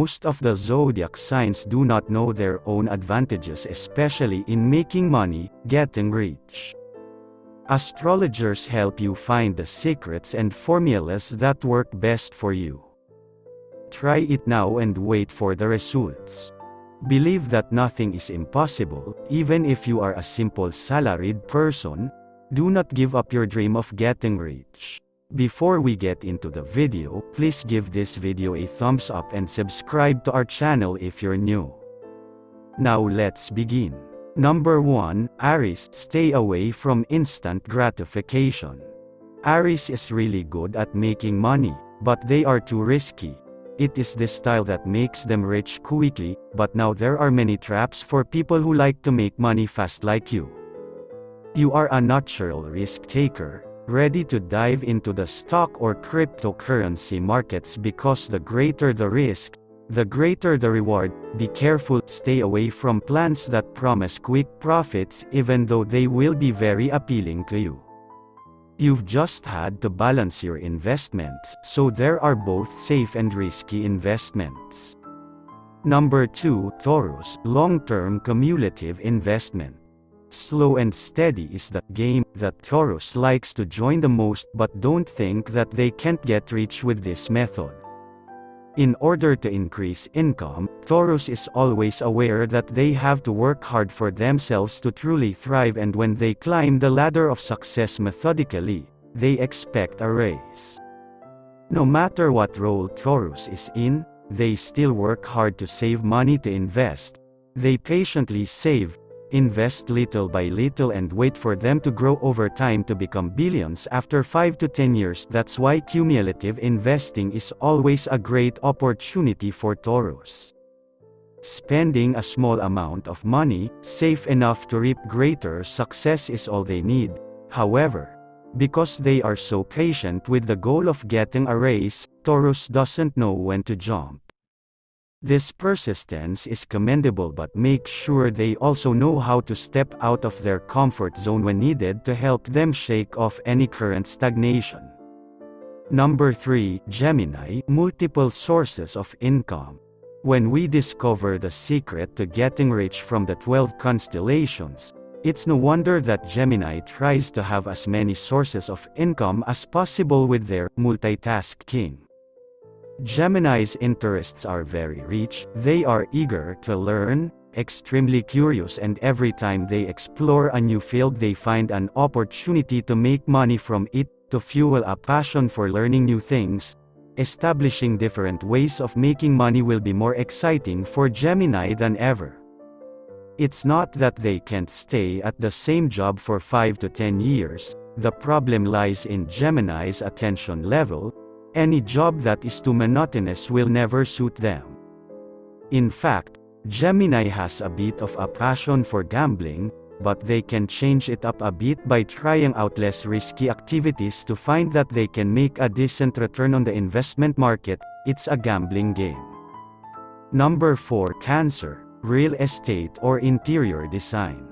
Most of the zodiac signs do not know their own advantages especially in making money, getting rich. Astrologers help you find the secrets and formulas that work best for you. Try it now and wait for the results. Believe that nothing is impossible, even if you are a simple salaried person. Do not give up your dream of getting rich. Before we get into the video, please give this video a thumbs up and subscribe to our channel if you're new. Now let's begin. Number 1, Aries, stay away from instant gratification. Aries is really good at making money, but they are too risky. It is this style that makes them rich quickly, but now there are many traps for people who like to make money fast like you. You are a natural risk taker, ready to dive into the stock or cryptocurrency markets because the greater the risk, the greater the reward. Be careful, stay away from plans that promise quick profits even though they will be very appealing to you. You've just had to balance your investments, so there are both safe and risky investments. Number 2, Taurus, long-term cumulative investment. Slow and steady is the game that Taurus likes to join the most but don't think that they can't get rich with this method. In order to increase income, Taurus is always aware that they have to work hard for themselves to truly thrive and when they climb the ladder of success methodically, they expect a raise. No matter what role Taurus is in, they still work hard to save money to invest. They patiently save, invest little by little and wait for them to grow over time to become billions after 5 to 10 years. That's why cumulative investing is always a great opportunity for Taurus. Spending a small amount of money, safe enough to reap greater success is all they need. However, because they are so patient with the goal of getting a raise, Taurus doesn't know when to jump. This persistence is commendable but make sure they also know how to step out of their comfort zone when needed to help them shake off any current stagnation. Number 3, Gemini, multiple sources of income. When we discover the secret to getting rich from the 12 constellations, it's no wonder that Gemini tries to have as many sources of income as possible with their multitasking. Gemini's interests are very rich, they are eager to learn, extremely curious and every time they explore a new field they find an opportunity to make money from it, to fuel a passion for learning new things. Establishing different ways of making money will be more exciting for Gemini than ever. It's not that they can't stay at the same job for 5 to 10 years, the problem lies in Gemini's attention level, any job that is too monotonous will never suit them. In fact, Gemini has a bit of a passion for gambling, but they can change it up a bit by trying out less risky activities to find that they can make a decent return on the investment market, it's a gambling game. Number 4 Cancer, Real Estate or Interior Design.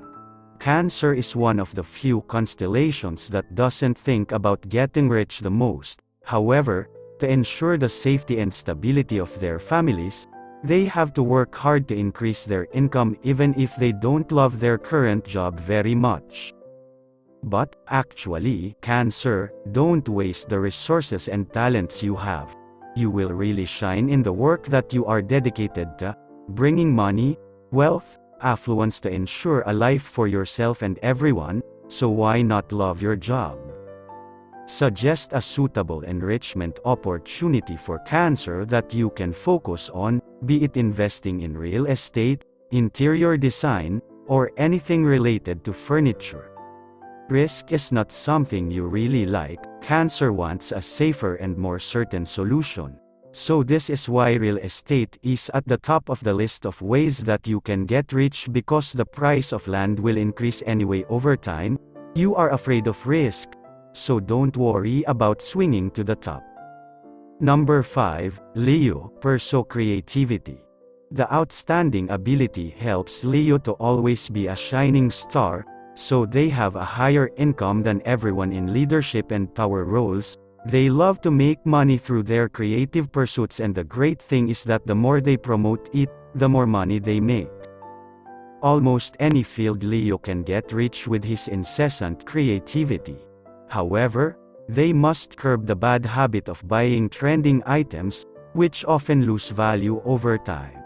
Cancer is one of the few constellations that doesn't think about getting rich the most, However, to ensure the safety and stability of their families, they have to work hard to increase their income even if they don't love their current job very much. But, actually, Cancer, don't waste the resources and talents you have. You will really shine in the work that you are dedicated to, bringing money, wealth, affluence to ensure a life for yourself and everyone, so why not love your job? Suggest a suitable enrichment opportunity for Cancer that you can focus on, be it investing in real estate, interior design, or anything related to furniture. Risk is not something you really like, Cancer wants a safer and more certain solution. So this is why real estate is at the top of the list of ways that you can get rich because the price of land will increase anyway over time. You are afraid of risk, so don't worry about swinging to the top. Number 5, Leo, pursue creativity. The outstanding ability helps Leo to always be a shining star, so they have a higher income than everyone in leadership and power roles. They love to make money through their creative pursuits and the great thing is that the more they promote it, the more money they make. Almost any field Leo can get rich with his incessant creativity. However, they must curb the bad habit of buying trending items, which often lose value over time.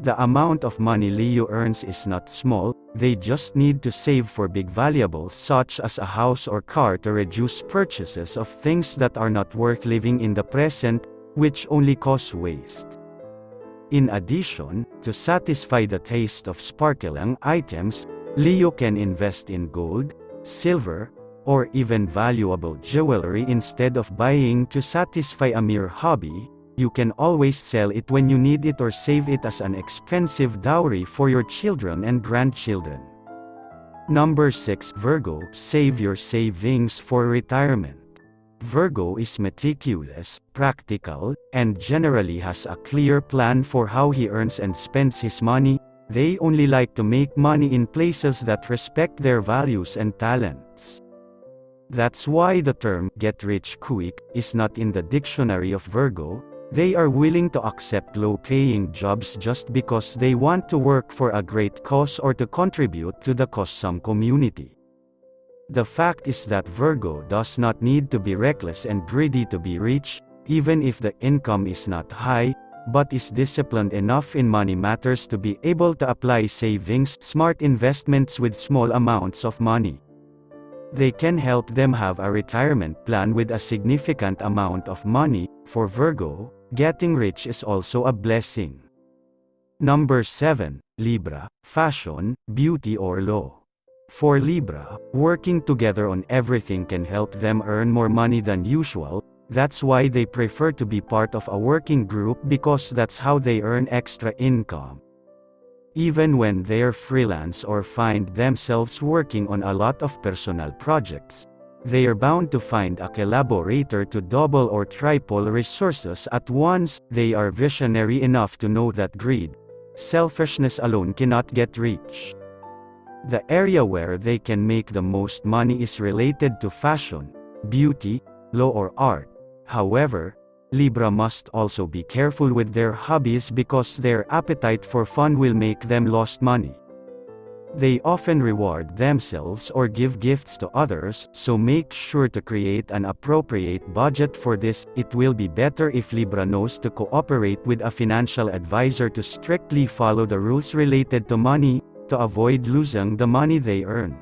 The amount of money Leo earns is not small, they just need to save for big valuables such as a house or car to reduce purchases of things that are not worth living in the present, which only cause waste. In addition, to satisfy the taste of sparkling items, Leo can invest in gold, silver, or even valuable jewelry instead of buying to satisfy a mere hobby, you can always sell it when you need it or save it as an expensive dowry for your children and grandchildren. Number 6 Virgo Save your savings for retirement. Virgo is meticulous, practical, and generally has a clear plan for how he earns and spends his money. They only like to make money in places that respect their values and talents. That's why the term get rich quick is not in the dictionary of Virgo. They are willing to accept low paying jobs just because they want to work for a great cause or to contribute to the cause some community. The fact is that Virgo does not need to be reckless and greedy to be rich, even if the income is not high, but is disciplined enough in money matters to be able to apply savings, smart investments with small amounts of money. They can help them have a retirement plan with a significant amount of money. For Virgo, getting rich is also a blessing. Number 7, Libra, fashion, beauty or law. For Libra, working together on everything can help them earn more money than usual, that's why they prefer to be part of a working group because that's how they earn extra income. Even when they're freelance or find themselves working on a lot of personal projects, they are bound to find a collaborator to double or triple resources at once, they are visionary enough to know that greed, selfishness alone cannot get rich. The area where they can make the most money is related to fashion, beauty, law or art. However, Libra must also be careful with their hobbies because their appetite for fun will make them lost money. They often reward themselves or give gifts to others, so make sure to create an appropriate budget for this. It will be better if Libra knows to cooperate with a financial advisor to strictly follow the rules related to money, to avoid losing the money they earn.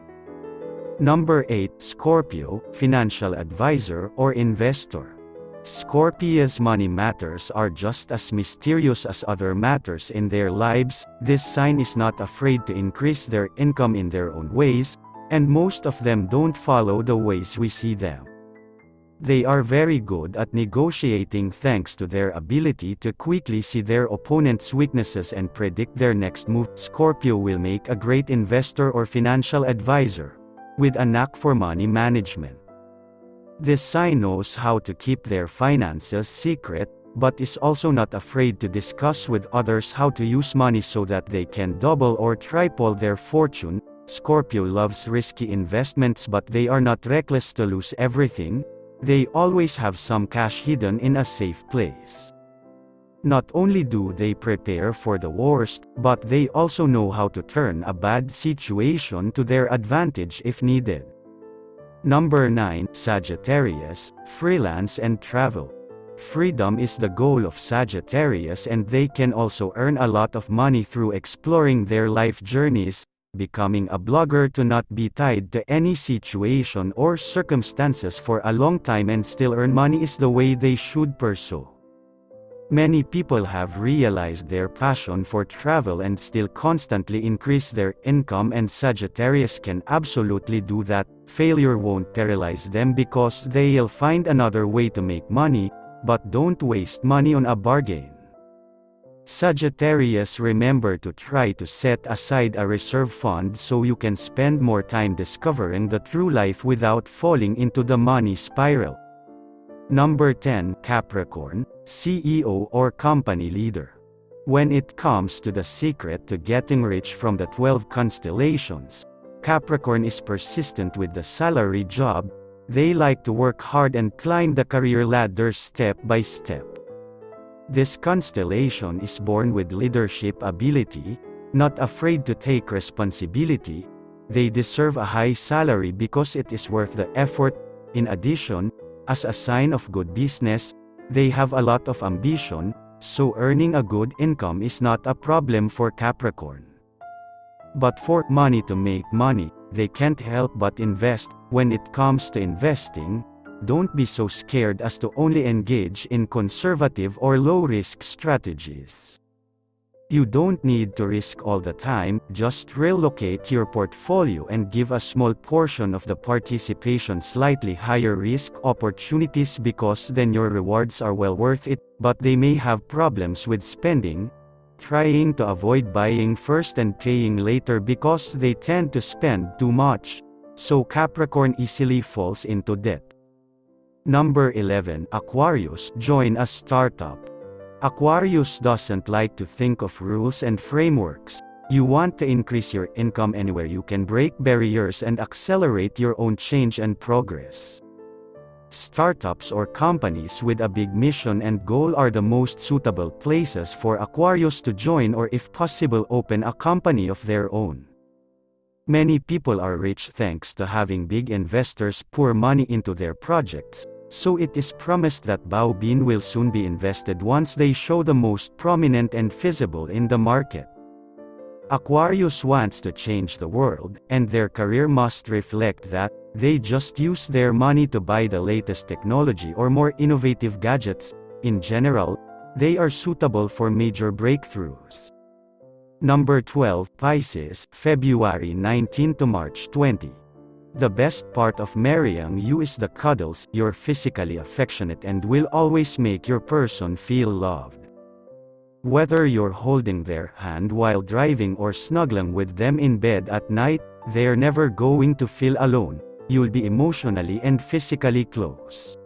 Number 8 Scorpio, Financial Advisor or Investor. Scorpios' money matters are just as mysterious as other matters in their lives, this sign is not afraid to increase their income in their own ways, and most of them don't follow the ways we see them. They are very good at negotiating thanks to their ability to quickly see their opponent's weaknesses and predict their next move. Scorpio will make a great investor or financial advisor, with a knack for money management. This sign knows how to keep their finances secret, but is also not afraid to discuss with others how to use money so that they can double or triple their fortune. Scorpio loves risky investments but they are not reckless to lose everything, they always have some cash hidden in a safe place. Not only do they prepare for the worst, but they also know how to turn a bad situation to their advantage if needed. Number 9 Sagittarius, Freelance and Travel. Freedom is the goal of Sagittarius and they can also earn a lot of money through exploring their life journeys, becoming a blogger to not be tied to any situation or circumstances for a long time and still earn money is the way they should pursue. Many people have realized their passion for travel and still constantly increase their income and Sagittarius can absolutely do that. Failure won't paralyze them because they'll find another way to make money, but don't waste money on a bargain. Sagittarius remember to try to set aside a reserve fund so you can spend more time discovering the true life without falling into the money spiral. Number 10 Capricorn, CEO or company leader. When it comes to the secret to getting rich from the 12 constellations, Capricorn is persistent with the salary job, They like to work hard and climb the career ladder step by step. This constellation is born with leadership ability, not afraid to take responsibility. They deserve a high salary because it is worth the effort. In addition, as a sign of good business, they have a lot of ambition, so earning a good income is not a problem for Capricorn. But for money to make money, they can't help but invest. When it comes to investing, don't be so scared as to only engage in conservative or low risk strategies. You don't need to risk all the time, just relocate your portfolio and give a small portion of the participation slightly higher risk opportunities because then your rewards are well worth it, but they may have problems with spending, trying to avoid buying first and paying later because they tend to spend too much, so Capricorn easily falls into debt. Number 11 Aquarius Join a startup. Aquarius doesn't like to think of rules and frameworks. You want to increase your income anywhere you can break barriers and accelerate your own change and progress. Startups or companies with a big mission and goal are the most suitable places for Aquarius to join or if possible open a company of their own. Many people are rich thanks to having big investors pour money into their projects, so it is promised that Bao Baobin will soon be invested once they show the most prominent and feasible in the market. Aquarius wants to change the world, and their career must reflect that, they just use their money to buy the latest technology or more innovative gadgets, in general, they are suitable for major breakthroughs. Number 12 Pisces, February 19 to March 20. The best part of marrying you is the cuddles, you're physically affectionate and will always make your person feel loved. Whether you're holding their hand while driving or snuggling with them in bed at night, they're never going to feel alone, you'll be emotionally and physically close.